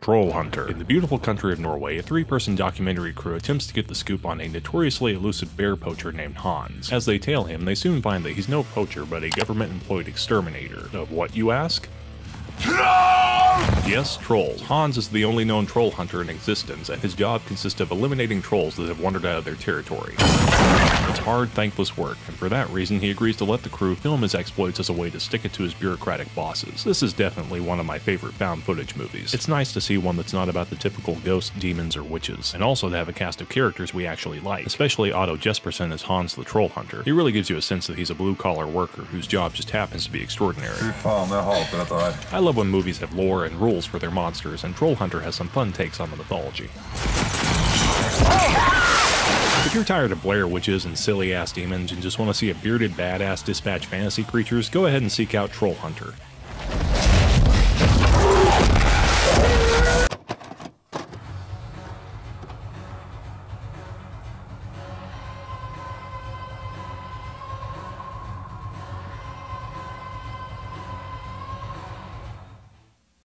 Troll Hunter. In the beautiful country of Norway, a three-person documentary crew attempts to get the scoop on a notoriously elusive bear poacher named Hans. As they tail him, they soon find that he's no poacher but a government-employed exterminator. Of what, you ask? Yes, trolls. Hans is the only known troll hunter in existence, and his job consists of eliminating trolls that have wandered out of their territory. It's hard, thankless work, and for that reason he agrees to let the crew film his exploits as a way to stick it to his bureaucratic bosses. This is definitely one of my favorite found footage movies. It's nice to see one that's not about the typical ghosts, demons, or witches, and also to have a cast of characters we actually like, especially Otto Jespersen as Hans the Troll Hunter. He really gives you a sense that he's a blue-collar worker whose job just happens to be extraordinary. Fy fan, jeg hater dette her. I love when movies have lore and rules for their monsters, and Troll Hunter has some fun takes on the mythology. If you're tired of Blair witches and silly ass demons and just want to see a bearded badass dispatch fantasy creatures, go ahead and seek out Troll Hunter.